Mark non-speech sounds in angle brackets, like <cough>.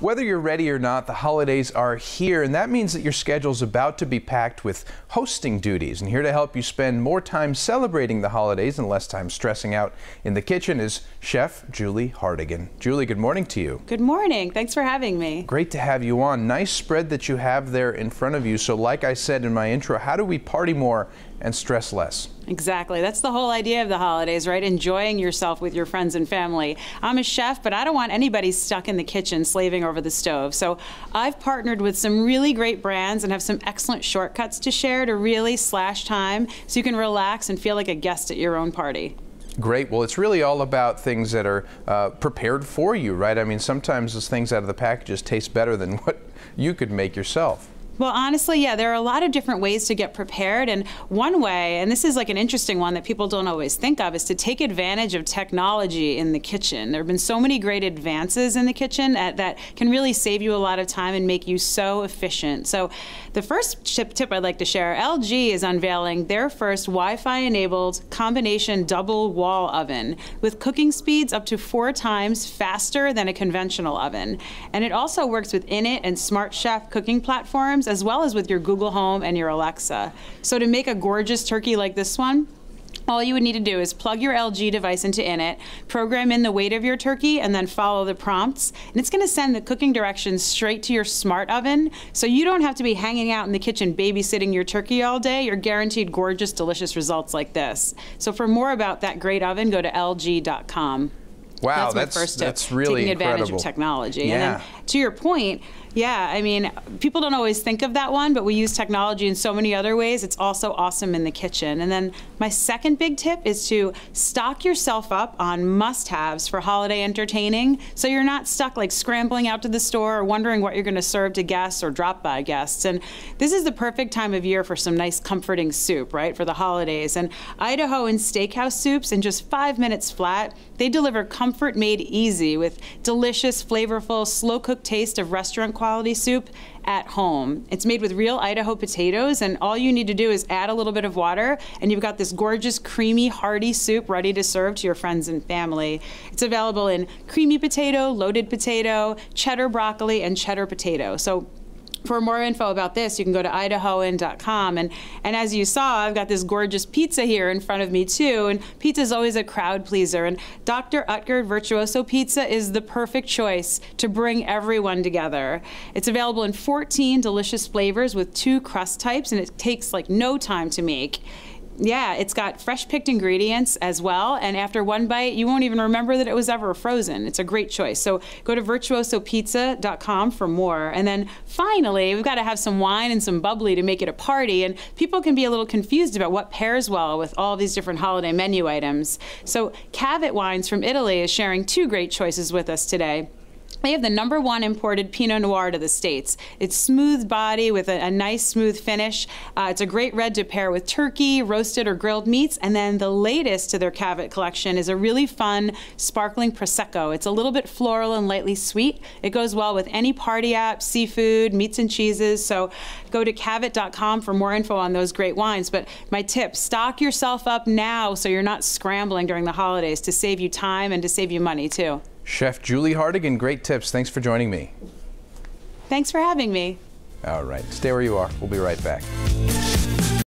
Whether you're ready or not, the holidays are here, and that means that your schedule is about to be packed with hosting duties. And here to help you spend more time celebrating the holidays and less time stressing out in the kitchen is Chef Julie Hartigan. Julie, good morning to you. Good morning. Thanks for having me. Great to have you on. Nice spread that you have there in front of you. So, like I said in my intro, how do we party more and stress less? Exactly. That's the whole idea of the holidays, right? Enjoying yourself with your friends and family. I'm a chef, but I don't want anybody stuck in the kitchen slaving over the stove. So I've partnered with some really great brands and have some excellent shortcuts to share to really slash time so you can relax and feel like a guest at your own party. Great. Well, it's really all about things that are uh, prepared for you, right? I mean, sometimes those things out of the packages taste better than <laughs> what you could make yourself. Well, honestly, yeah, there are a lot of different ways to get prepared. And one way, and this is like an interesting one that people don't always think of, is to take advantage of technology in the kitchen. There have been so many great advances in the kitchen that, that can really save you a lot of time and make you so efficient. So, the first tip, tip I'd like to share LG is unveiling their first Wi Fi enabled combination double wall oven with cooking speeds up to four times faster than a conventional oven. And it also works with Innit and Smart Chef cooking platforms as well as with your Google Home and your Alexa. So to make a gorgeous turkey like this one, all you would need to do is plug your LG device into Innit, program in the weight of your turkey, and then follow the prompts. And it's going to send the cooking directions straight to your smart oven. So you don't have to be hanging out in the kitchen babysitting your turkey all day. You're guaranteed gorgeous, delicious results like this. So for more about that great oven, go to lg.com. Wow, that's, that's, that's really taking advantage incredible. of technology. Yeah. And then to your point, yeah, I mean, people don't always think of that one, but we use technology in so many other ways. It's also awesome in the kitchen. And then my second big tip is to stock yourself up on must-haves for holiday entertaining, so you're not stuck like scrambling out to the store or wondering what you're going to serve to guests or drop by guests. And this is the perfect time of year for some nice comforting soup, right, for the holidays. And Idahoan Steakhouse soups in just five minutes flat, they deliver comfort made easy with delicious, flavorful, taste of restaurant quality soup at home. It's made with real Idaho potatoes, and all you need to do is add a little bit of water, and you've got this gorgeous, creamy, hearty soup ready to serve to your friends and family. It's available in creamy potato, loaded potato, cheddar broccoli, and cheddar potato. So for more info about this, you can go to idahoan.com. And, and as you saw, I've got this gorgeous pizza here in front of me too. And pizza is always a crowd pleaser. And Dr. Oetker Virtuoso Pizza is the perfect choice to bring everyone together. It's available in 14 delicious flavors with two crust types, and it takes like no time to make. Yeah, it's got fresh picked ingredients as well. And after one bite, you won't even remember that it was ever frozen. It's a great choice. So go to virtuosopizza.com for more. And then finally, we've got to have some wine and some bubbly to make it a party. And people can be a little confused about what pairs well with all these different holiday menu items. So Cavit Wines from Italy is sharing two great choices with us today. They have the number one imported Pinot Noir to the States. It's smooth body with a, a nice smooth finish. Uh, it's a great red to pair with turkey, roasted or grilled meats. And then the latest to their Cavit collection is a really fun sparkling Prosecco. It's a little bit floral and lightly sweet. It goes well with any party app, seafood, meats and cheeses. So go to cavit.com for more info on those great wines. But my tip, stock yourself up now so you're not scrambling during the holidays to save you time and to save you money too. Chef Julie Hartigan, great tips. Thanks for joining me. Thanks for having me. All right, stay where you are. We'll be right back.